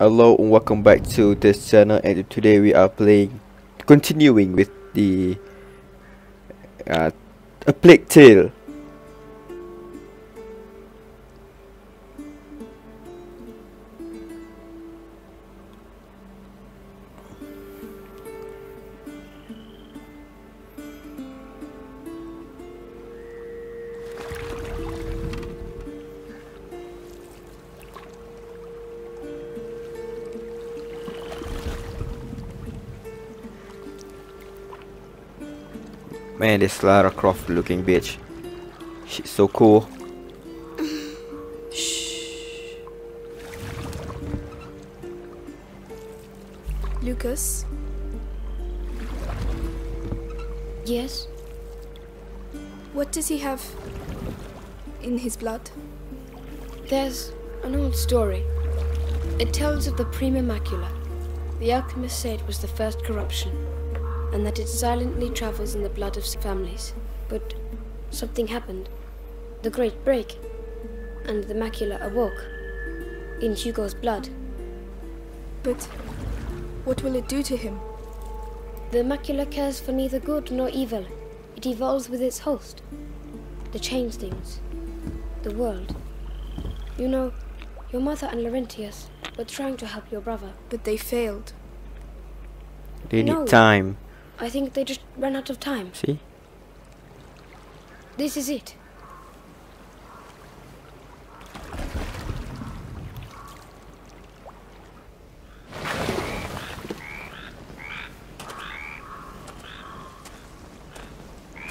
Hello and welcome back to this channel and today we are playing continuing with the uh, A Plague Tale Man this Lara Croft looking bitch She's so cool Lucas, Yes, what does he have in his blood? there's an old story. It tells of the Prima Macula. The alchemist said it was the first corruption, and that it silently travels in the blood of families. But something happened. The Great Break, and the macula awoke. In Hugo's blood. But what will it do to him? The macula cares for neither good nor evil. It evolves with its host. To change things. The world. You know, your mother and Laurentius were trying to help your brother. But they failed. They need No. time I think they just ran out of time. See This is it.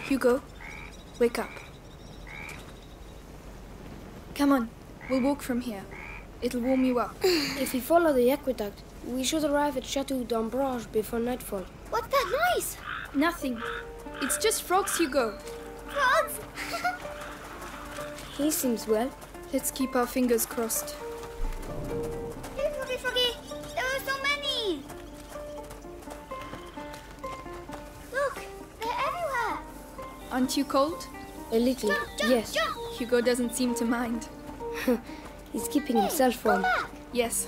Hugo, wake up. Come on, we'll walk from here. It'll warm you up. If we follow the aqueduct, we should arrive at Chateau d'Ombrage before nightfall. What's that noise? Nothing. It's just frogs, Hugo. Frogs! He seems well. Let's keep our fingers crossed. Hey, Froggy Froggy! There are so many! Look, they're everywhere! Aren't you cold? A little, Jump, jump, yes. jump! Hugo doesn't seem to mind. He's keeping himself warm. Yes.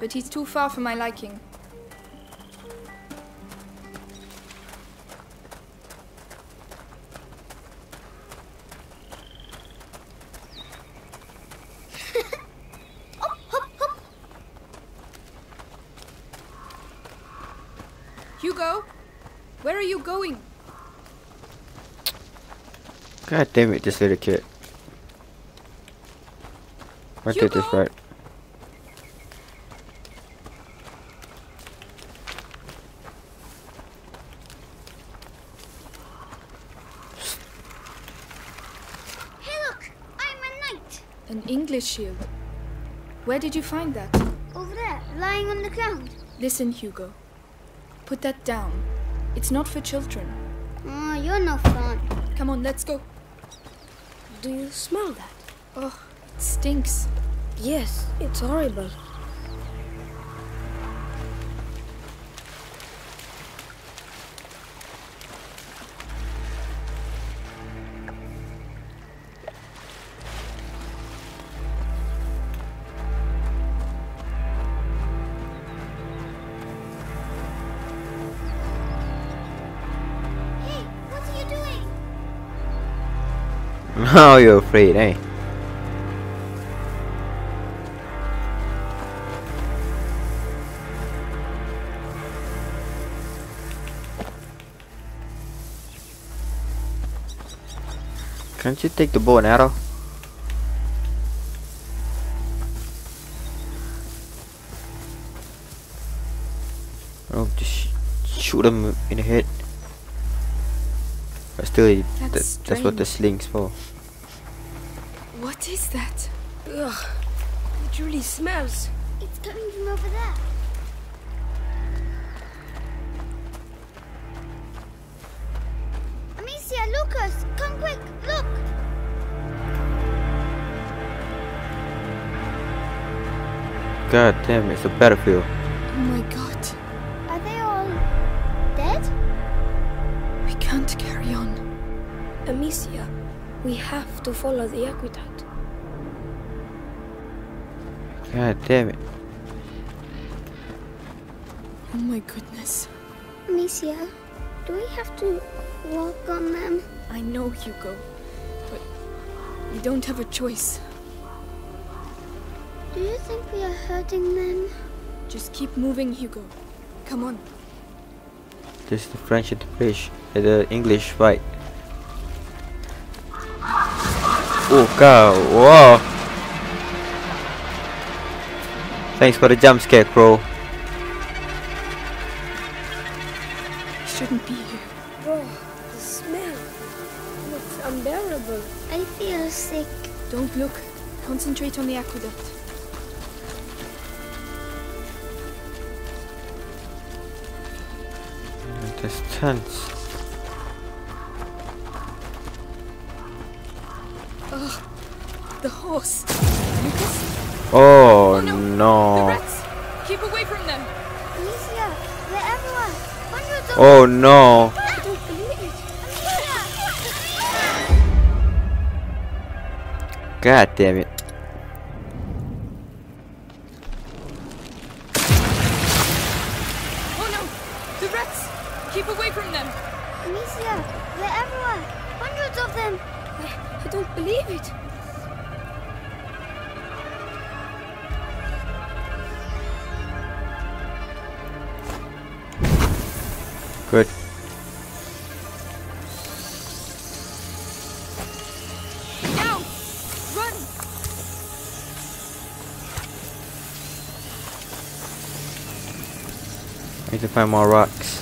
But he's too far for my liking. You going? God damn it this little kid I did this Hugo! right Hey, look! I'm a knight! An English shield. Where did you find that? Over there, lying on the ground. Listen, Hugo. Put that down. It's not for children. Oh, you're no fun. Come on, let's go. Do you smell that? Oh, it stinks. Yes, it's horrible. Now you're afraid eh Can't you take the bow and arrow? Oh, just shoot him in the head. But still, That's that's what the sling's for. What is that? Ugh, it really smells. It's coming from over there. Amicia, Lucas, come quick, look! God damn, it's a battlefield. Oh my god. Are they all dead? We can't carry on. Amicia, we have to follow the aqueduct. God damn it. Oh my goodness. Amicia, do we have to walk on them? I know, Hugo. But we don't have a choice. Do you think we are hurting them? Just keep moving, Hugo. Come on. This is the French and the British, uh, the English fight. Oh god, whoa! Thanks for the jump scare, Crow. Shouldn't be here. Oh, the smell. It's unbearable. I feel sick. Don't look. Concentrate on the aqueduct. That's tense. The horse. Lucas? Oh, oh no. no. Keep away from them. Alicia, they're. Oh no. God damn it. Need to find more rocks.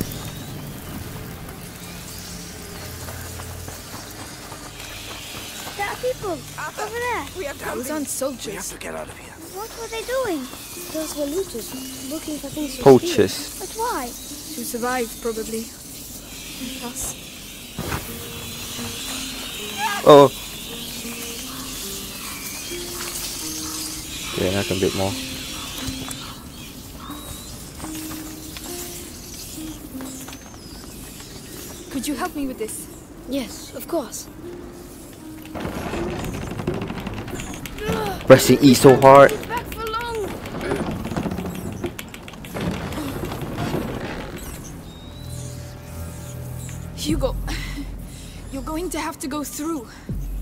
There are people over there. We have Those aren't soldiers. We have to get out of here. What were they doing? Those were looters looking for things to steal. Poachers. But why? To survive, probably. And us. Oh. Yeah, I can bit more. Could you help me with this? Yes, of course. Pressing E so hard. Back for long. Hugo, you're going to have to go through.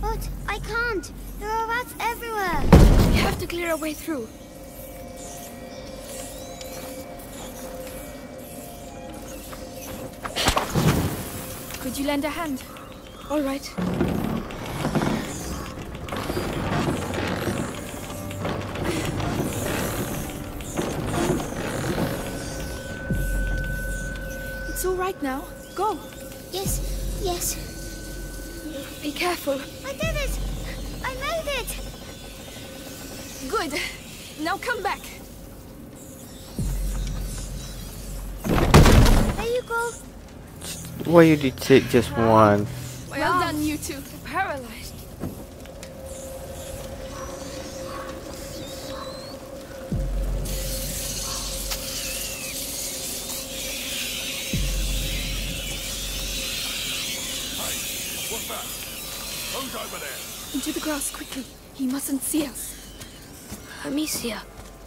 But I can't. There are rats everywhere. We have to clear our way through. Could you lend a hand? All right. It's all right now. Go. Yes, yes. Be careful. I did it. I made it. Good. Now come back. There you go. Why you did take just one? Well done, you two. Paralyzed. What's that? Who's over there? Into the grass quickly. He mustn't see us. Amicia,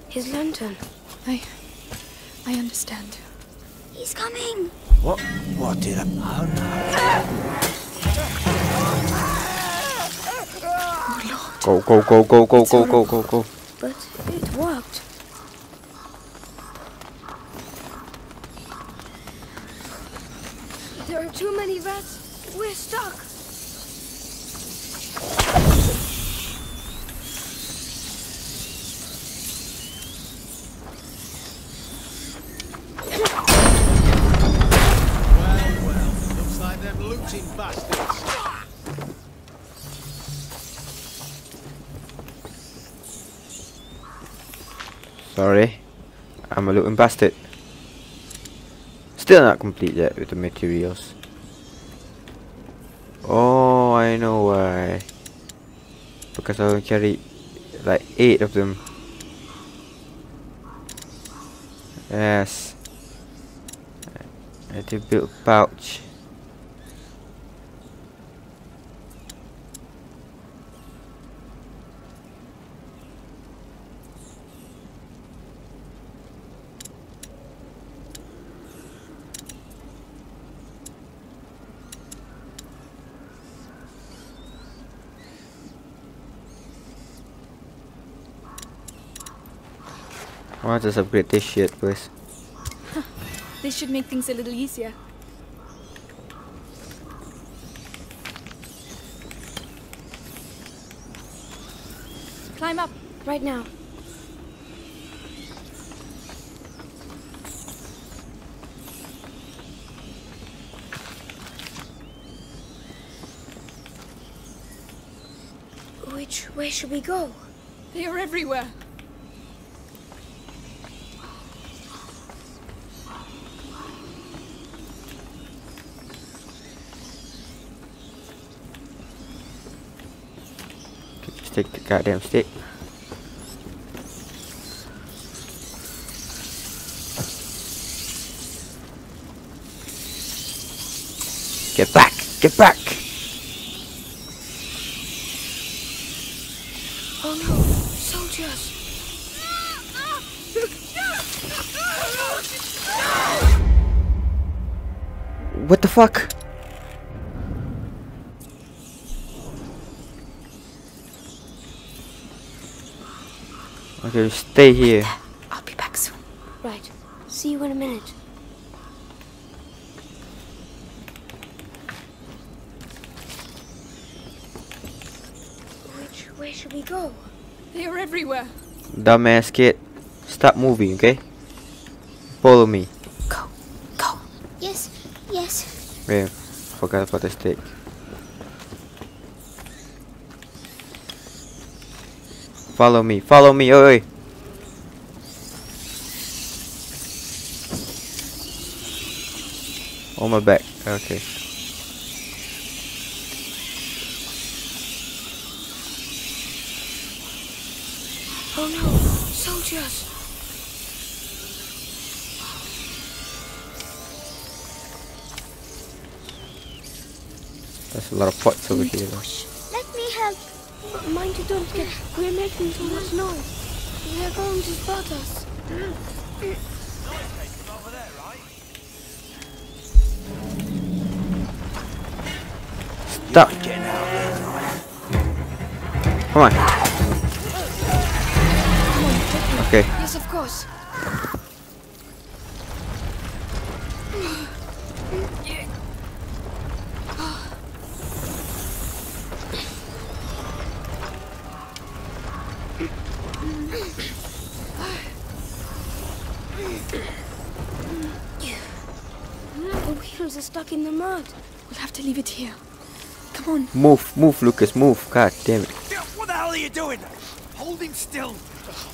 his lantern. I. I understand. He's coming. What? What did I... Oh no. Oh, go, go, go, go, go, go, go, go, go. But I'm a looting bastard. Still not complete yet with the materials. Oh, I know why. Because I'll carry like eight of them. Yes. I had to build pouch. I want to just upgrade this shit first. This should make things a little easier. Climb up. Right now. Which way should we go? They are everywhere. Just take the goddamn stick. Get back! Get back! Oh no, soldiers! What the fuck? Okay, stay here. I'll be back soon. Right. See you in a minute. Which way should we go? They are everywhere. Dumbass kid. Stop moving, okay? Follow me. Go. Go. Yes, yes. Wait, forgot about the stick. Follow me, follow me, oi! On my back, okay. Oh no, soldiers! There's a lot of pots over here. though. Mind you don't get... We're making too much noise. They're going to spot us. Stop! Come on. Move, move, Lucas, move. God damn it. What the hell are you doing? Hold him still.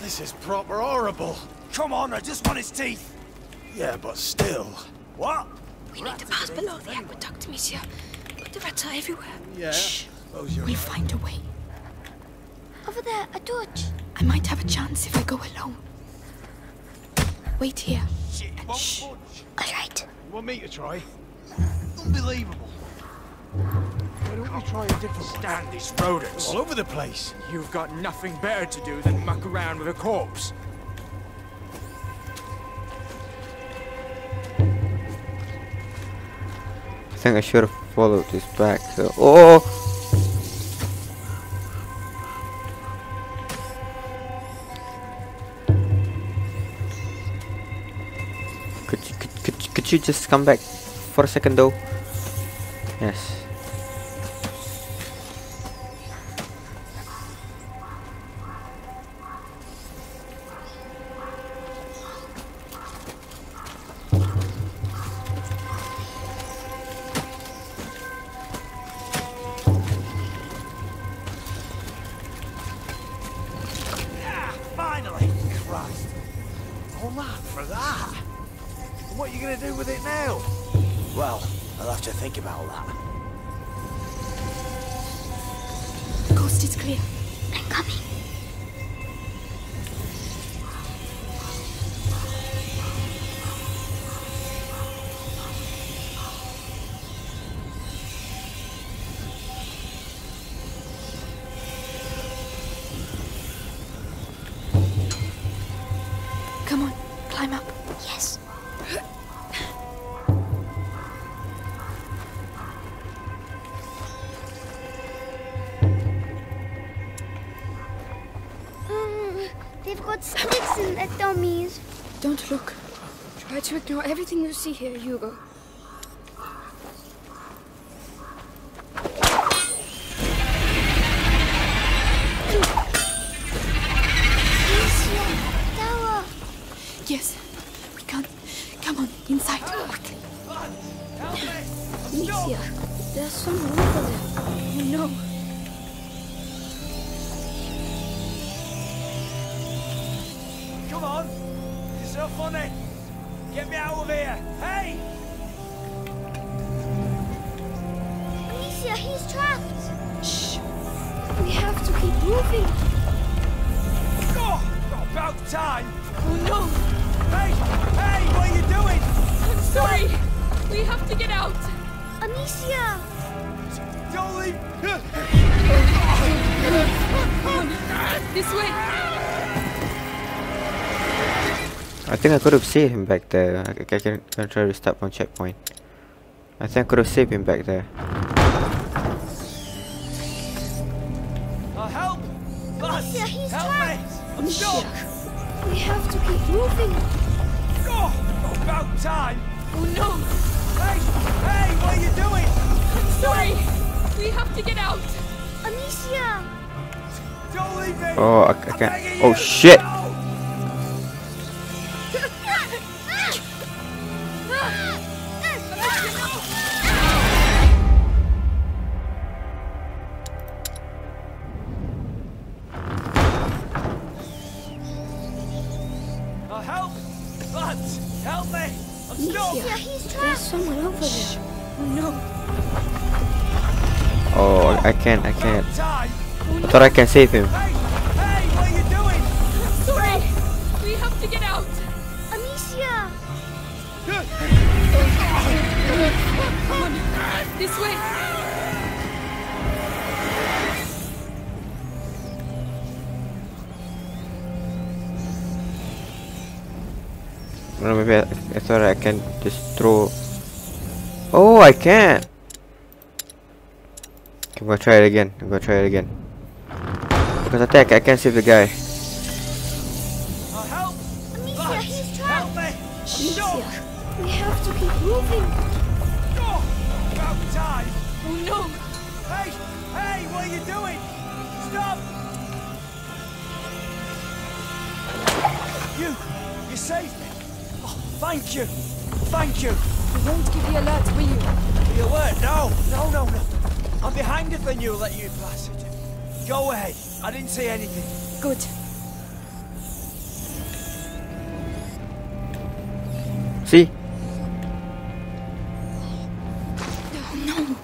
This is proper horrible. Come on, I just want his teeth. Yeah, but still. What? We need to pass below the aqueduct, monsieur. But the rats are everywhere. Yeah. Shh. Suppose you're We'll right. find a way. Over there, a torch. I might have a chance if I go alone. Wait here. Shit, it won't Shh. All right. You want me to try? Unbelievable. Why don't we try a different one? Stand these rodents. All over the place. You've got nothing better to do than muck around with a corpse. I think I should have followed this back. So, oh, could you, could, could, could you just come back for a second though? Yes. Think about that. The Coast is clear. I'm coming. They've got sticks Listen, at dummies. Don't look. Try to ignore everything you see here, Hugo. This way. I think I could have saved him back there. I, I can, can try to start from checkpoint. I think I could have saved him back there. Uh, help! Lads! Amicia, he's help trapped. me! I'm stuck! We have to keep moving. Oh, about time! Oh no. Hey! Hey! What are you doing? I'm sorry. We have to get out. Amicia. Don't leave me! Oh, I, I can't. Oh shit! Help! Help me! I'm stuck! Amicia, he's There's someone over there. Oh, oh, I can't. I can't. About time! I thought I can save him. Hey! Hey! What are you doing? Sorry. We have to get out. Amicia. This way. Well, maybe I, I thought I can just throw. Oh, I can't. Okay, I'm gonna try it again. I'm gonna try it again. Because I think I can save the guy. Help! Amicia, he's trapped. me! I'm! Amicia, we have to keep moving. Oh, about time! Oh no. Hey! Hey! What are you doing? Stop! You! You saved me! Oh, thank you! Thank you! You won't give the alert, will you? The alert! No! No, no, no! I'm behind if they knew let you pass it. Go ahead. I didn't see anything. Good. See? Oh no.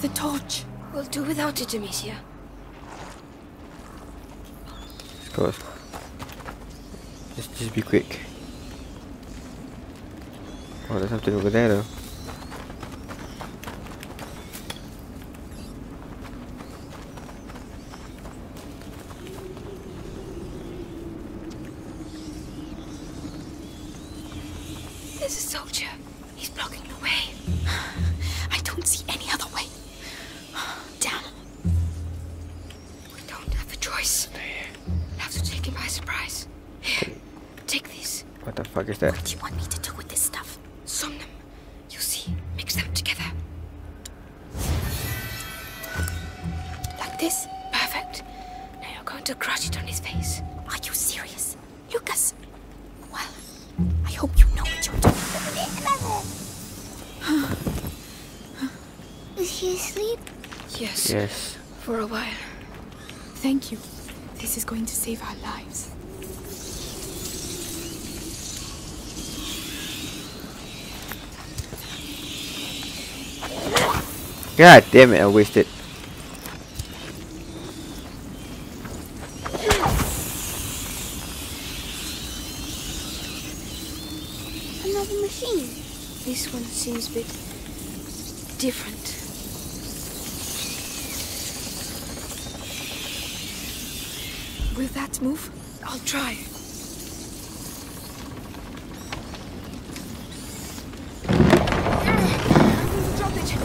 The torch. We'll do without it, Amicia. Of course. Just, just be quick. Oh, there's something over there though. The fuck is that? What do you want me to do with this stuff? Somnum. You see, mix them together. Like this? Perfect. Now you're going to crush it on his face. Are you serious? Lucas! Well, I hope you know what you're doing. Is he asleep? Yes, Yes. for a while. Thank you. This is going to save our lives. God damn it, I wasted. Another machine. This one seems a bit different. Will that move? I'll try.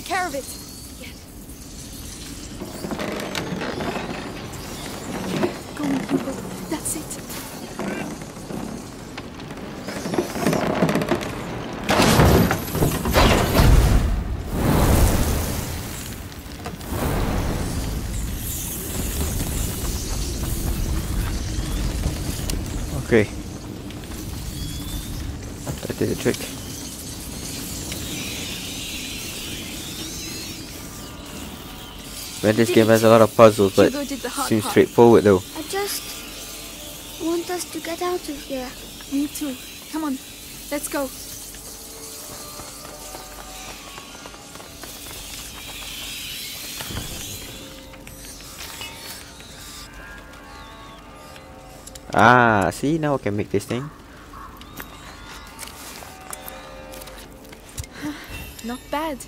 take care of it? Go on, Hugo. That's it. Okay. That did the trick. Man, this game has a lot of puzzles, but Hugo did the hard seems part. straightforward though. I just want us to get out of here. Me too. Come on. Let's go. Ah, see now I can make this thing. Not bad.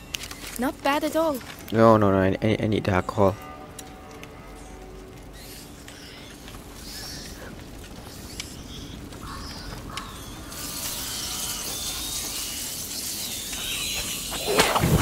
Not bad at all. No, no, no. I, I, need the alcohol. Are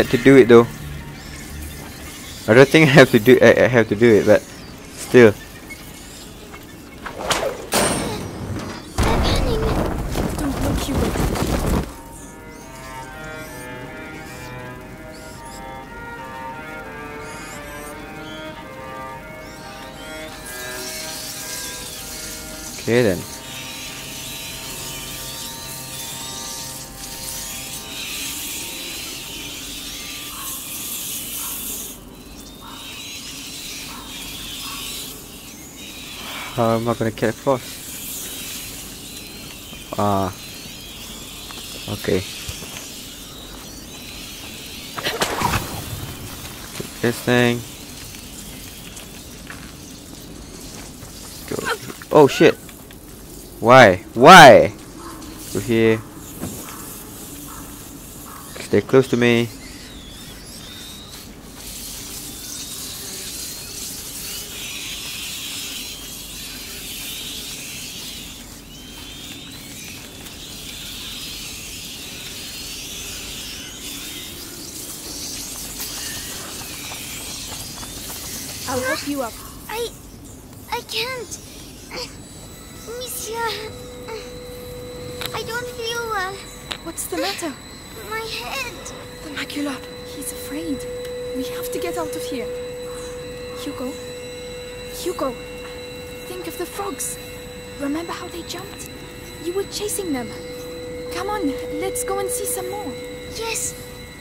Had to do it though. I don't think I have to do. I, I have to do it, but still. Okay then. How am I gonna get across? Ah. Okay. Take this thing. Go. Oh shit. Why? Why? Go here. Stay close to me. I'll help you up. I. I can't. Amicia. I don't feel well. What's the matter? My head. The macula. He's afraid. We have to get out of here. Hugo. Hugo. Think of the frogs. Remember how they jumped? You were chasing them. Come on, let's go and see some more. Yes.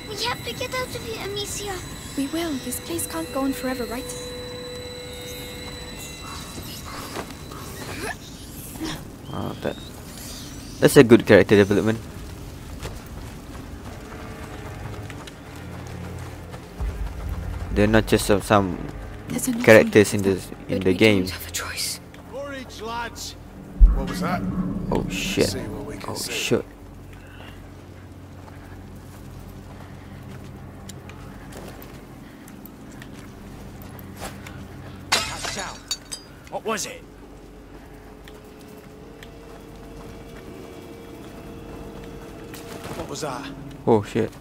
We have to get out of here, Amicia. We will. This place can't go on forever, right? Oh, that. That's a good character development. They're not just some, some There's a new characters in the in the game. don't have a choice. What was that? Oh shit! See what we can Oh see. shit! What was it? What was that? Oh shit!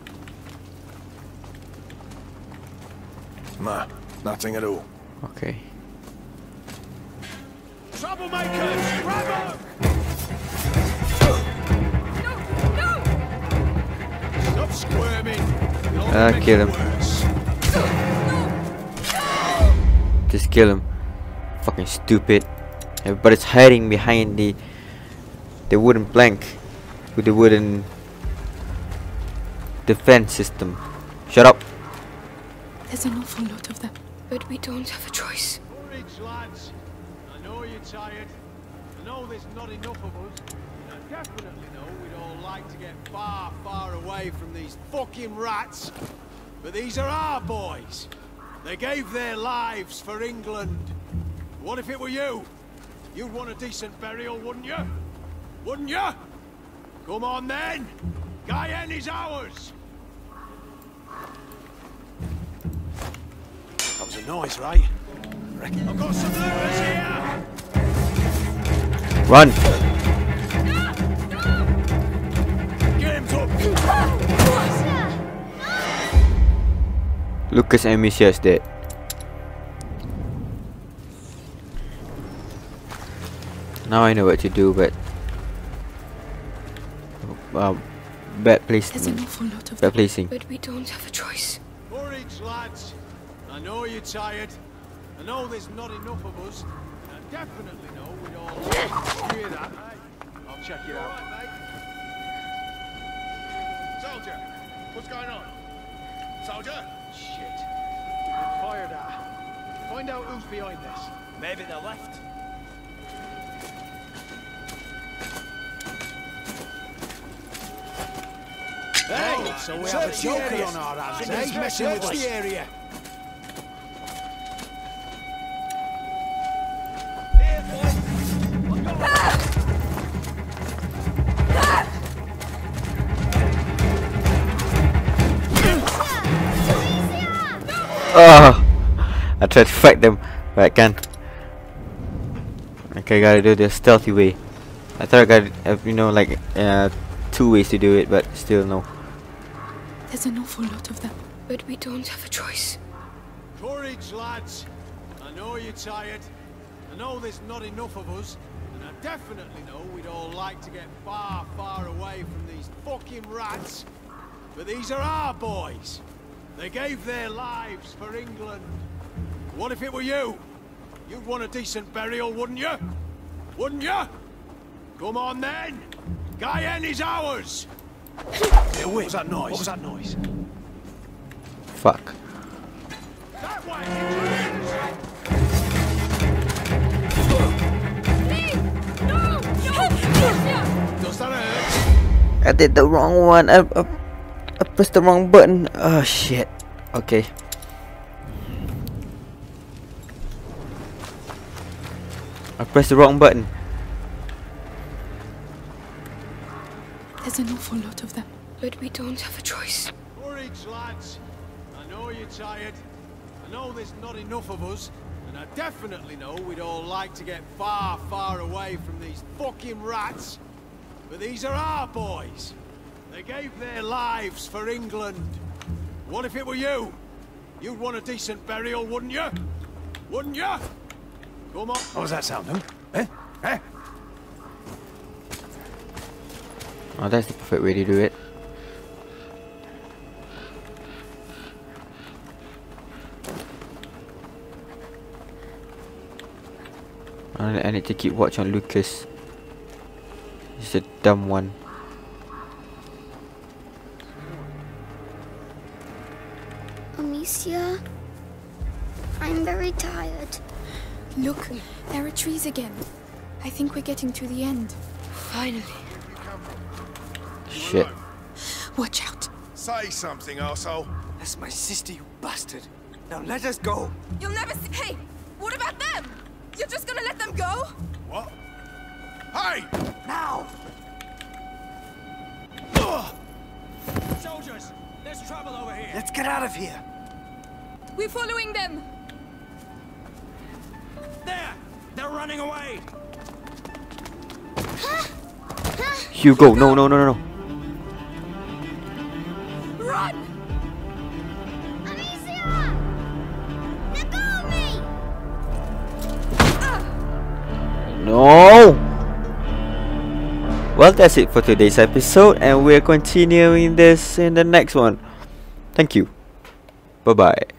Nah, nothing at all. Okay. Troublemakers! Grab 'em! Stop squirming. You'll only Ah, kill him. Just kill him. Fucking stupid. Everybody's hiding behind the the wooden plank with the wooden defense system. Shut up. There's an awful lot of them. But we don't have a choice. Courage, lads. I know you're tired. I know there's not enough of us. And I definitely know we'd all like to get far, far away from these fucking rats. But these are our boys. They gave their lives for England. What if it were you? You'd want a decent burial, wouldn't you? Wouldn't you? Come on then. Guyenne is ours. That was a noise, right? Reckon I've got some looters here. Run. Get him up. Lucas Amicia is dead. Now I know what to do, but um, bad There's an placement. awful lot of Bad placing. But we don't have a choice. Courage, lads. I know you're tired. I know there's not enough of us. And I definitely know we'd all hear that. I'll check it out. Soldier, what's going on? Soldier? Shit. Been fired at. Find out who's behind this. Maybe they're left. Hey, so we have a joker on our hands, eh? Messing with the area. I try to fight them, but I can't. Okay, gotta do the stealthy way. I thought I got, uh, you know, like uh, two ways to do it, but still no. There's an awful lot of them. But we don't have a choice. Courage, lads. I know you're tired. I know there's not enough of us. And I definitely know we'd all like to get far, far away from these fucking rats. But these are our boys. They gave their lives for England. What if it were you? You'd want a decent burial, wouldn't you? Wouldn't you? Come on then. Guyenne is ours. What was that noise? What was that noise? Fuck. That way. Does? I did the wrong one. I, I, I pressed the wrong button. Oh shit. Okay. I pressed the wrong button. There's an awful lot of them. But we don't have a choice. Courage, lads. I know you're tired. I know there's not enough of us. And I definitely know we'd all like to get far, far away from these fucking rats. But these are our boys. They gave their lives for England. What if it were you? You'd want a decent burial, wouldn't you? Wouldn't you? Come on. How was that sound, huh? Eh? Eh? Oh, that's the perfect way to do it. I I need to keep watch on Lucas. He's a dumb one. Amicia, I'm very tired. Look, there are trees again. I think we're getting to the end. Finally. Shit. Watch out. Say something, arsehole. That's my sister, you bastard. Now let us go. You'll never see. Hey, what about them? You're just gonna let them go? What? Hey! Now! Soldiers, there's trouble over here. Let's get out of here. We're following them. There! They're running away! Hugo, no, no, no, no, no. Run! Amicia! Let go of me! No! Well, that's it for today's episode, and we're continuing this in the next one. Thank you. Bye bye.